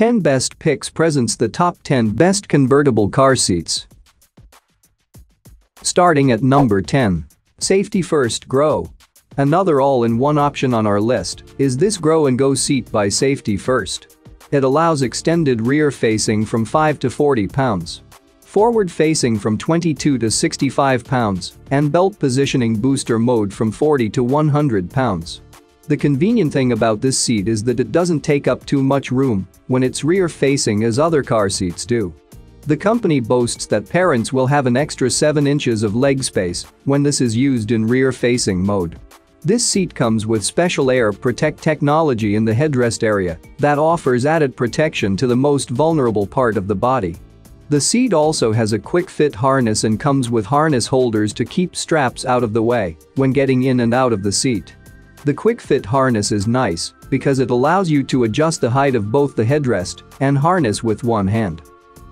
10 Best Picks presents the top 10 best convertible car seats. Starting at number 10. Safety First Grow. Another all-in-one option on our list is this Grow and Go seat by Safety First. It allows extended rear facing from 5 to 40 pounds. Forward facing from 22 to 65 pounds and belt positioning booster mode from 40 to 100 pounds. The convenient thing about this seat is that it doesn't take up too much room when it's rear-facing as other car seats do. The company boasts that parents will have an extra 7 inches of leg space when this is used in rear-facing mode. This seat comes with special air protect technology in the headrest area that offers added protection to the most vulnerable part of the body. The seat also has a quick fit harness and comes with harness holders to keep straps out of the way when getting in and out of the seat. The quick fit harness is nice because it allows you to adjust the height of both the headrest and harness with one hand.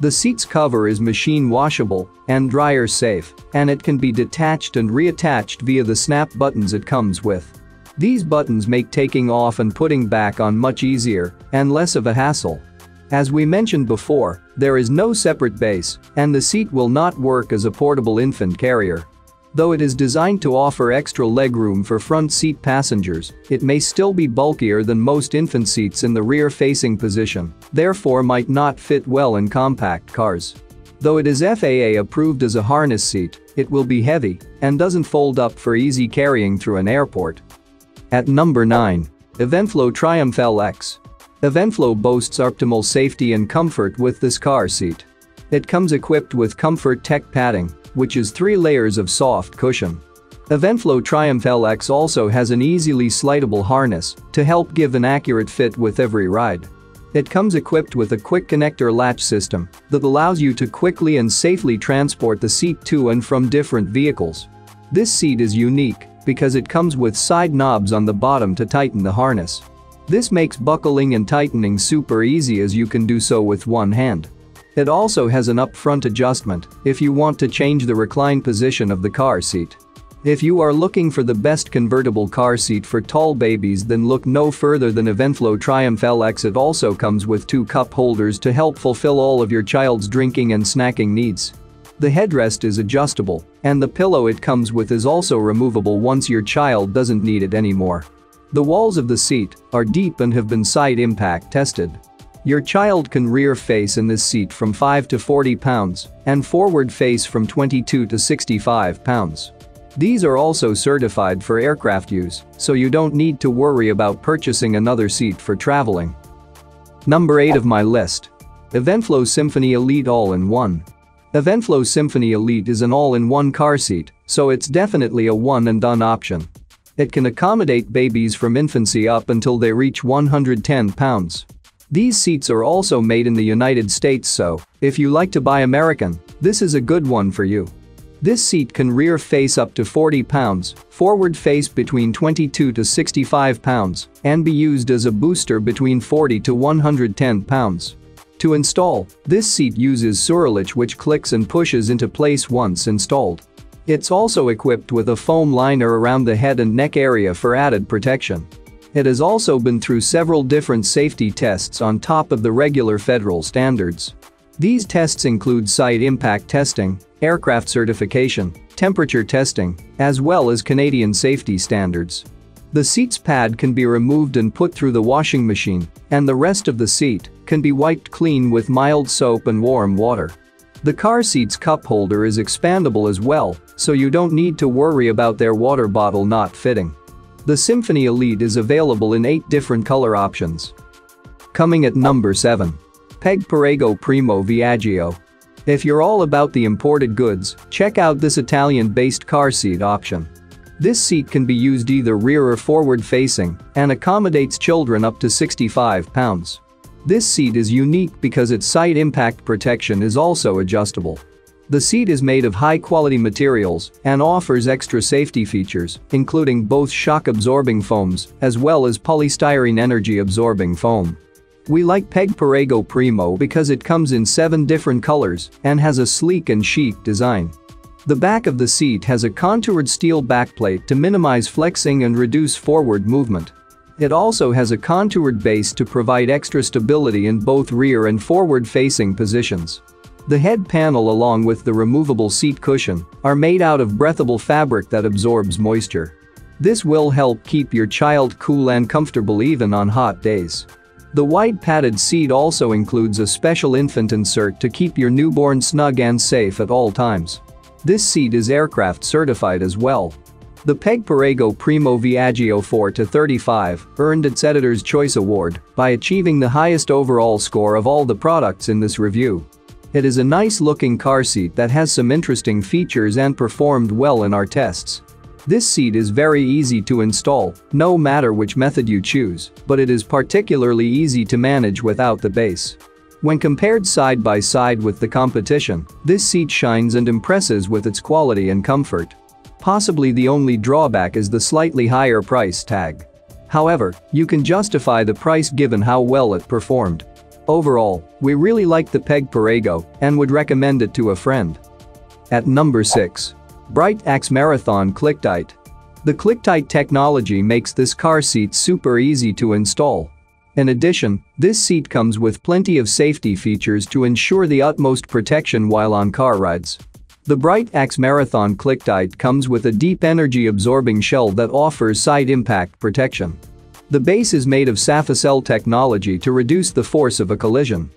The seat's cover is machine washable and dryer safe, and it can be detached and reattached via the snap buttons it comes with. These buttons make taking off and putting back on much easier and less of a hassle. As we mentioned before, there is no separate base, and the seat will not work as a portable infant carrier. Though it is designed to offer extra legroom for front seat passengers, it may still be bulkier than most infant seats in the rear-facing position, therefore might not fit well in compact cars. Though it is FAA approved as a harness seat, it will be heavy and doesn't fold up for easy carrying through an airport. At number 9. Evenflo Triumph LX. Evenflo boasts optimal safety and comfort with this car seat. It comes equipped with Comfort Tech padding, which is three layers of soft cushion. Evenflo Triumph LX also has an easily slidable harness to help give an accurate fit with every ride. It comes equipped with a quick connector latch system that allows you to quickly and safely transport the seat to and from different vehicles. This seat is unique because it comes with side knobs on the bottom to tighten the harness. This makes buckling and tightening super easy as you can do so with one hand. It also has an up-front adjustment if you want to change the recline position of the car seat. If you are looking for the best convertible car seat for tall babies then look no further than Evenflo Triumph LX it also comes with two cup holders to help fulfill all of your child's drinking and snacking needs. The headrest is adjustable, and the pillow it comes with is also removable once your child doesn't need it anymore. The walls of the seat are deep and have been side impact tested. Your child can rear face in this seat from 5 to 40 pounds and forward face from 22 to 65 pounds. These are also certified for aircraft use, so you don't need to worry about purchasing another seat for traveling. Number 8 of my list. Evenflo Symphony Elite All-in-One. Evenflo Symphony Elite is an all-in-one car seat, so it's definitely a one and done option. It can accommodate babies from infancy up until they reach 110 pounds. These seats are also made in the United States so, if you like to buy American, this is a good one for you. This seat can rear face up to 40 pounds, forward face between 22 to 65 pounds, and be used as a booster between 40 to 110 pounds. To install, this seat uses SureLatch which clicks and pushes into place once installed. It's also equipped with a foam liner around the head and neck area for added protection. It has also been through several different safety tests on top of the regular federal standards. These tests include side impact testing, aircraft certification, temperature testing, as well as Canadian safety standards. The seat's pad can be removed and put through the washing machine, and the rest of the seat can be wiped clean with mild soap and warm water. The car seat's cup holder is expandable as well, so you don't need to worry about their water bottle not fitting. The Symphony Elite is available in 8 different color options. Coming at number 7. Peg Perego Primo Viaggio. If you're all about the imported goods, check out this Italian-based car seat option. This seat can be used either rear or forward facing and accommodates children up to 65 pounds. This seat is unique because its side impact protection is also adjustable. The seat is made of high-quality materials and offers extra safety features, including both shock-absorbing foams as well as polystyrene energy-absorbing foam. We like Peg Perego Primo because it comes in 7 different colors and has a sleek and chic design. The back of the seat has a contoured steel backplate to minimize flexing and reduce forward movement. It also has a contoured base to provide extra stability in both rear and forward-facing positions. The head panel along with the removable seat cushion are made out of breathable fabric that absorbs moisture. This will help keep your child cool and comfortable even on hot days. The white padded seat also includes a special infant insert to keep your newborn snug and safe at all times. This seat is aircraft certified as well. The Peg Perego Primo Viaggio 4-35 earned its Editor's Choice Award by achieving the highest overall score of all the products in this review. It is a nice looking car seat that has some interesting features and performed well in our tests. This seat is very easy to install, no matter which method you choose, but it is particularly easy to manage without the base. When compared side by side with the competition, this seat shines and impresses with its quality and comfort. Possibly the only drawback is the slightly higher price tag. However, you can justify the price given how well it performed. Overall, we really like the Peg Perego and would recommend it to a friend. At number 6. Britax Marathon ClickTight. The ClickTight technology makes this car seat super easy to install. In addition, this seat comes with plenty of safety features to ensure the utmost protection while on car rides. The Britax Marathon ClickTight comes with a deep energy absorbing shell that offers side impact protection. The base is made of Safecell technology to reduce the force of a collision.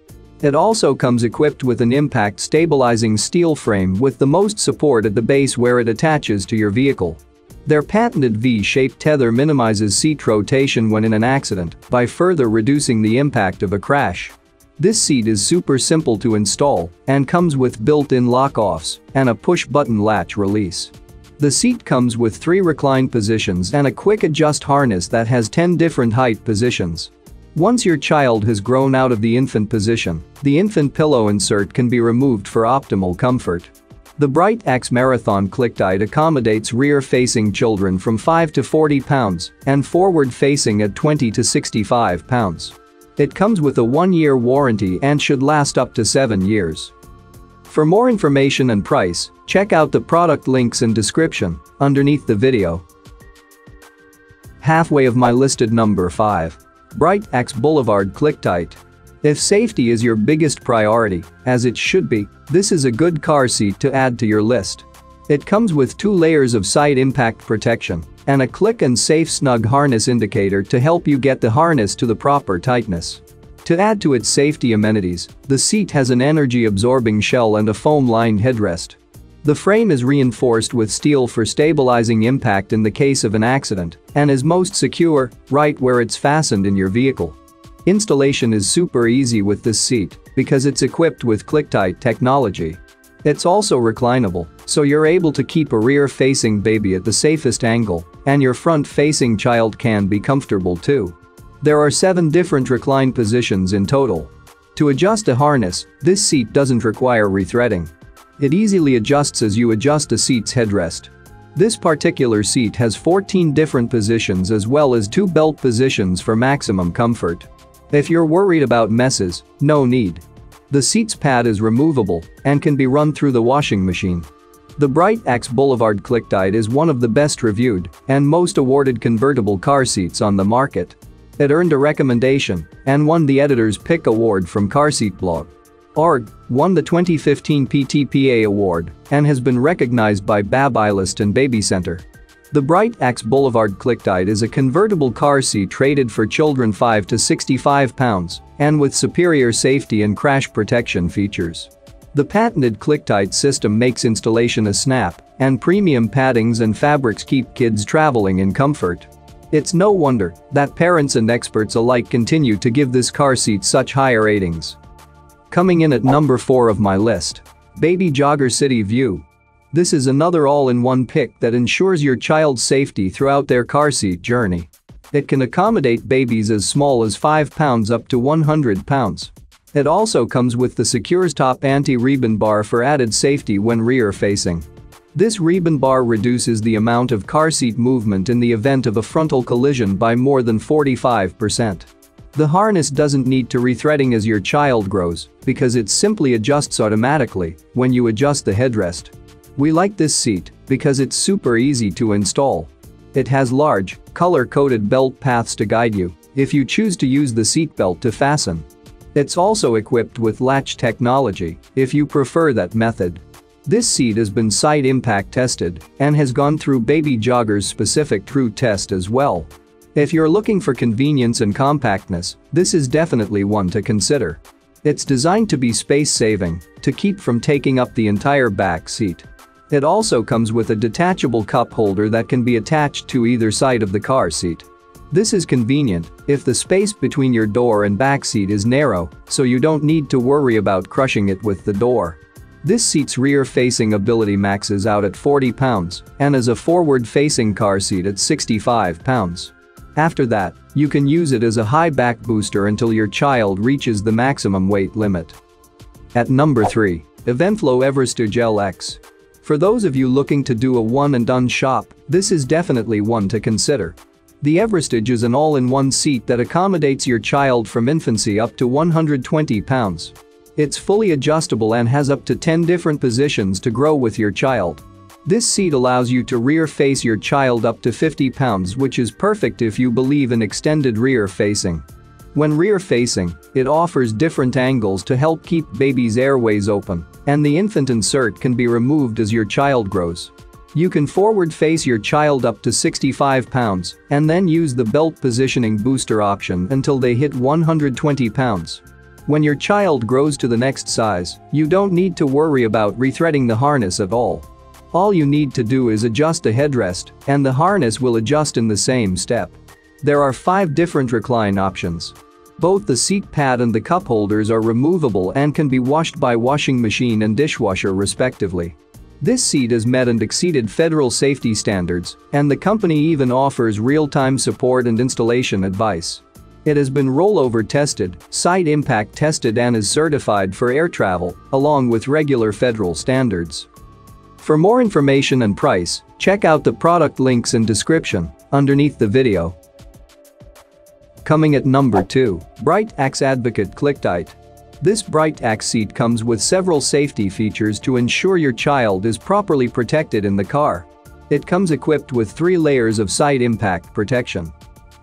It also comes equipped with an impact stabilizing steel frame with the most support at the base where it attaches to your vehicle. Their patented V-shaped tether minimizes seat rotation when in an accident by further reducing the impact of a crash. This seat is super simple to install and comes with built-in lock-offs and a push-button latch release. The seat comes with 3 recline positions and a quick adjust harness that has 10 different height positions. Once your child has grown out of the infant position, the infant pillow insert can be removed for optimal comfort. The Britax Marathon ClickTight accommodates rear-facing children from 5 to 40 pounds and forward-facing at 20 to 65 pounds. It comes with a 1-year warranty and should last up to 7 years. For more information and price, check out the product links in description underneath the video. Halfway of my listed number 5. Britax Boulevard ClickTight. If safety is your biggest priority, as it should be, this is a good car seat to add to your list. It comes with two layers of side impact protection and a click and safe snug harness indicator to help you get the harness to the proper tightness. To add to its safety amenities, the seat has an energy-absorbing shell and a foam-lined headrest. The frame is reinforced with steel for stabilizing impact in the case of an accident and is most secure right where it's fastened in your vehicle. Installation is super easy with this seat because it's equipped with ClickTight technology. It's also reclinable, so you're able to keep a rear-facing baby at the safest angle and your front-facing child can be comfortable too. There are 7 different recline positions in total. To adjust a harness, this seat doesn't require rethreading. It easily adjusts as you adjust a seat's headrest. This particular seat has 14 different positions as well as 2 belt positions for maximum comfort. If you're worried about messes, no need. The seat's pad is removable and can be run through the washing machine. The Britax Boulevard ClickTight is one of the best reviewed and most awarded convertible car seats on the market. It earned a recommendation and won the Editor's Pick Award from CarSeatBlog.org, won the 2015 PTPA Award, and has been recognized by Babylist and Baby Center. The Britax Boulevard ClickTight is a convertible car seat traded for children 5 to 65 pounds and with superior safety and crash protection features. The patented ClickTight system makes installation a snap, and premium paddings and fabrics keep kids traveling in comfort. It's no wonder that parents and experts alike continue to give this car seat such higher ratings. Coming in at number 4 of my list. Baby Jogger City View. This is another all-in-one pick that ensures your child's safety throughout their car seat journey. It can accommodate babies as small as 5 pounds up to 100 pounds. It also comes with the Secures Top anti-ribbon bar for added safety when rear-facing. This ribbon bar reduces the amount of car seat movement in the event of a frontal collision by more than 45%. The harness doesn't need to rethreading as your child grows because it simply adjusts automatically when you adjust the headrest. We like this seat because it's super easy to install. It has large, color-coded belt paths to guide you if you choose to use the seatbelt to fasten. It's also equipped with latch technology if you prefer that method. This seat has been side impact tested and has gone through Baby Jogger's specific true test as well. If you're looking for convenience and compactness, this is definitely one to consider. It's designed to be space-saving, to keep from taking up the entire back seat. It also comes with a detachable cup holder that can be attached to either side of the car seat. This is convenient if the space between your door and back seat is narrow, so you don't need to worry about crushing it with the door. This seat's rear-facing ability maxes out at 40 pounds and is a forward-facing car seat at 65 pounds. After that, you can use it as a high back booster until your child reaches the maximum weight limit. At number 3. Evenflo EveryStage X. For those of you looking to do a one-and-done shop, this is definitely one to consider. The EveryStage is an all-in-one seat that accommodates your child from infancy up to 120 pounds. It's fully adjustable and has up to 10 different positions to grow with your child. This seat allows you to rear face your child up to 50 pounds which is perfect if you believe in extended rear facing. When rear facing, it offers different angles to help keep baby's airways open and the infant insert can be removed as your child grows. You can forward face your child up to 65 pounds and then use the belt positioning booster option until they hit 120 pounds. When your child grows to the next size, you don't need to worry about rethreading the harness at all. All you need to do is adjust the headrest and the harness will adjust in the same step. There are 5 different recline options. Both the seat pad and the cup holders are removable and can be washed by washing machine and dishwasher respectively. This seat has met and exceeded federal safety standards, and the company even offers real-time support and installation advice. It has been rollover tested, side impact tested and is certified for air travel, along with regular federal standards. For more information and price, check out the product links in description underneath the video. Coming at number 2, Britax Advocate ClickTight. This Britax seat comes with several safety features to ensure your child is properly protected in the car. It comes equipped with three layers of side impact protection.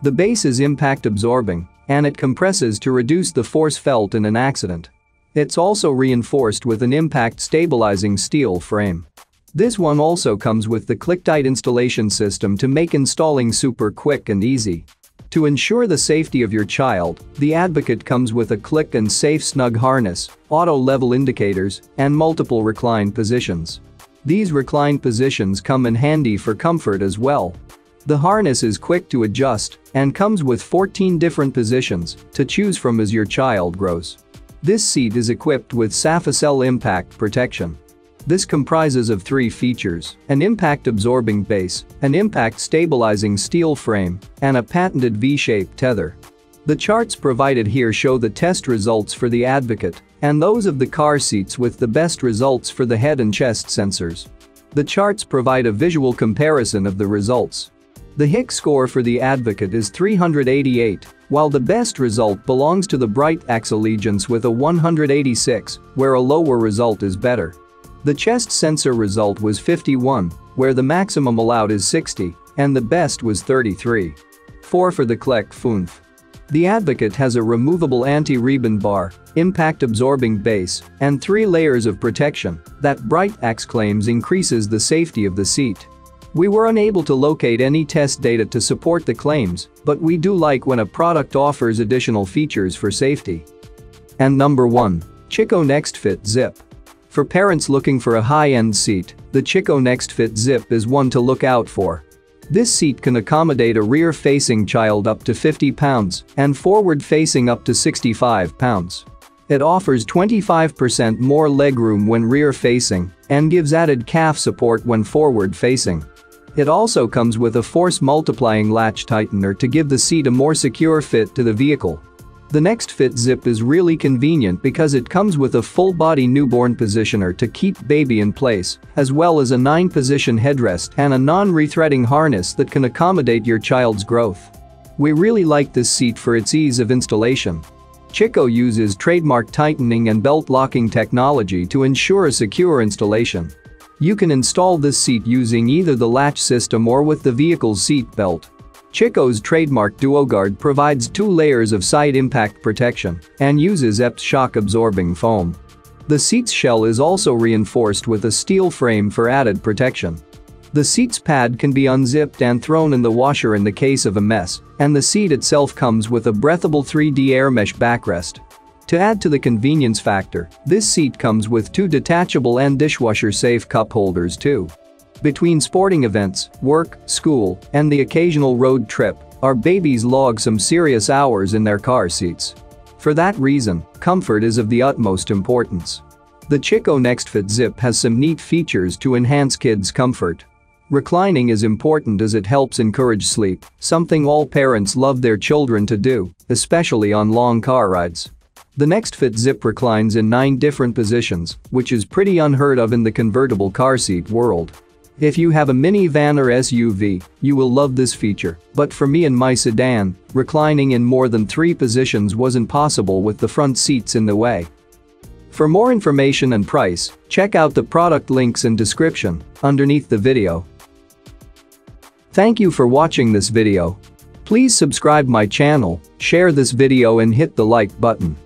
The base is impact absorbing, and it compresses to reduce the force felt in an accident. It's also reinforced with an impact stabilizing steel frame. This one also comes with the ClickTight installation system to make installing super quick and easy. To ensure the safety of your child, the Advocate comes with a click and safe snug harness, auto level indicators, and multiple recline positions. These recline positions come in handy for comfort as well. The harness is quick to adjust and comes with 14 different positions to choose from as your child grows. This seat is equipped with Safecell impact protection. This comprises of three features, an impact-absorbing base, an impact-stabilizing steel frame, and a patented V-shaped tether. The charts provided here show the test results for the Advocate and those of the car seats with the best results for the head and chest sensors. The charts provide a visual comparison of the results. The HIC score for the Advocate is 388, while the best result belongs to the Britax Allegiance with a 186, where a lower result is better. The chest sensor result was 51, where the maximum allowed is 60, and the best was 33. 4 for the Clek Foonf. The Advocate has a removable anti-ribbon bar, impact-absorbing base, and three layers of protection that Britax claims increases the safety of the seat. We were unable to locate any test data to support the claims, but we do like when a product offers additional features for safety. And number 1. Chicco NextFit Zip. For parents looking for a high-end seat, the Chicco NextFit Zip is one to look out for. This seat can accommodate a rear-facing child up to 50 pounds and forward-facing up to 65 pounds. It offers 25% more legroom when rear-facing and gives added calf support when forward-facing. It also comes with a force multiplying latch tightener to give the seat a more secure fit to the vehicle. The NextFit Zip is really convenient because it comes with a full-body newborn positioner to keep baby in place, as well as a 9-position headrest and a non-rethreading harness that can accommodate your child's growth. We really like this seat for its ease of installation. Chicco uses trademark tightening and belt locking technology to ensure a secure installation. You can install this seat using either the latch system or with the vehicle's seat belt. Chicco's trademark DuoGuard provides two layers of side impact protection and uses EPS shock-absorbing foam. The seat's shell is also reinforced with a steel frame for added protection. The seat's pad can be unzipped and thrown in the washer in the case of a mess, and the seat itself comes with a breathable 3D air mesh backrest. To add to the convenience factor, this seat comes with two detachable and dishwasher-safe cup holders too. Between sporting events, work, school, and the occasional road trip, our babies log some serious hours in their car seats. For that reason, comfort is of the utmost importance. The Chicco NextFit Zip has some neat features to enhance kids' comfort. Reclining is important as it helps encourage sleep, something all parents love their children to do, especially on long car rides. The NextFit Zip reclines in 9 different positions, which is pretty unheard of in the convertible car seat world. If you have a minivan or SUV, you will love this feature, but for me and my sedan, reclining in more than 3 positions wasn't possible with the front seats in the way. For more information and price, check out the product links in description underneath the video. Thank you for watching this video. Please subscribe my channel, share this video and hit the like button.